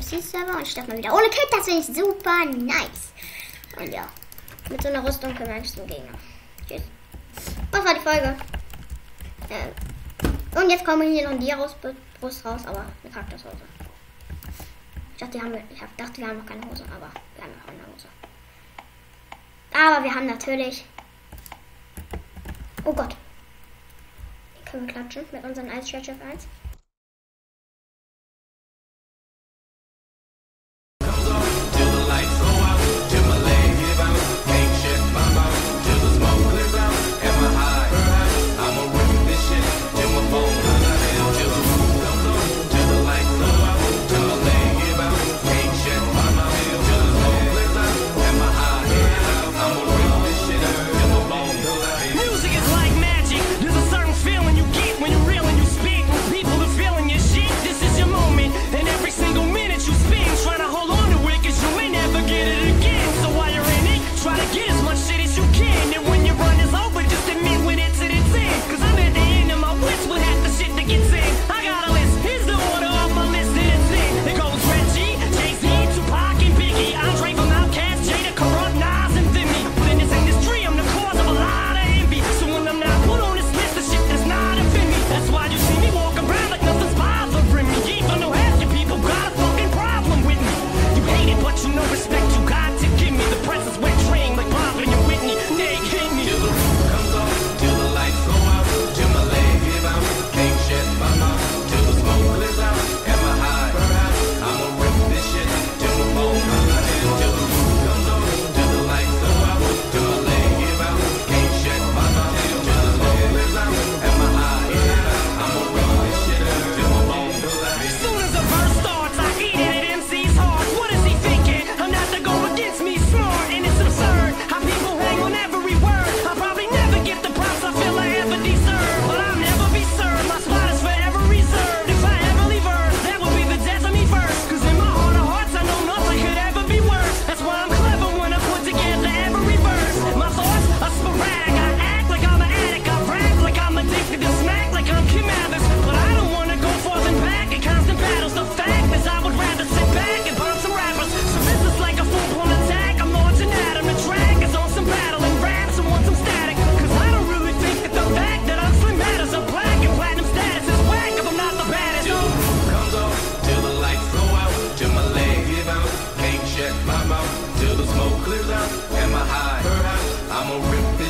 MC-Server und ich darf mal wieder ohne Kit. Das finde ich super nice. Und ja, mit so einer Rüstung können wir eigentlich zum Gegner. Tschüss. Das war die Folge. Ähm, und jetzt kommen hier noch die Brust raus, aber eine Kaktushose. Ich dachte, haben, ich dachte, wir haben noch keine Hose, aber wir haben noch eine Hose. Aber wir haben natürlich. Oh Gott. Hier können wir klatschen mit unseren Eisstretch 1.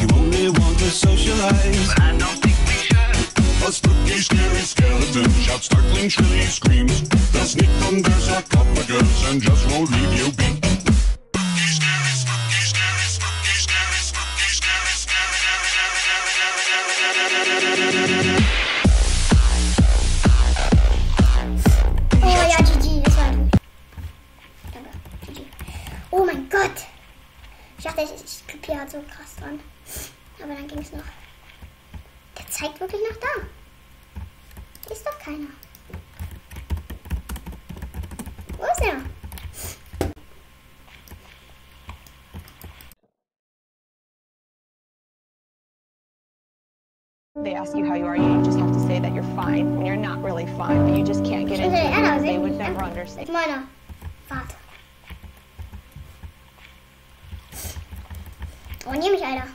You only want to socialize. But I don't think we should. A spooky, scary skeleton shouts startling, shrilly screams. They'll sneak under sarcophagus and just won't leave you be. links noch. Der zeigt wirklich nach da. Ist doch keiner. Wo ist er? They ask you how you are, you just have to say that you're fine when you're not really fine, but you just can't get into it because they would never understand. Meiner. Warte. Oh, nehme ich, einer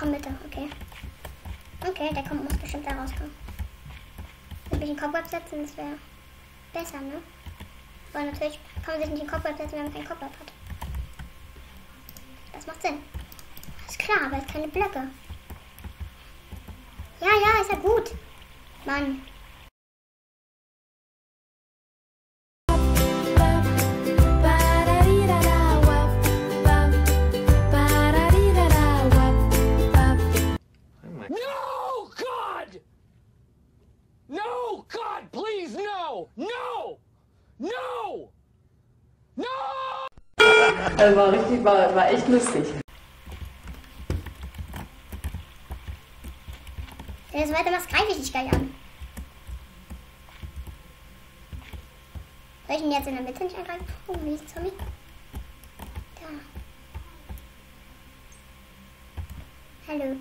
komm bitte, okay. Okay, der kommt, muss bestimmt da rauskommen. Mit mich den Kopf setzen, das wäre besser, ne? Weil natürlich kann man sich nicht den Kopf setzen, wenn man keinen Cobweb hat. Das macht Sinn. Ist klar, aber es keine Blöcke. Ja, ja, ist ja gut. Mann. No! No! Das war richtig, war, war echt lustig. Wenn du so weitermachst, greife ich dich gleich an. Soll ich ihn jetzt in der Mitte nicht angreifen? Oh, wie ist Zombie? Da. Hallo.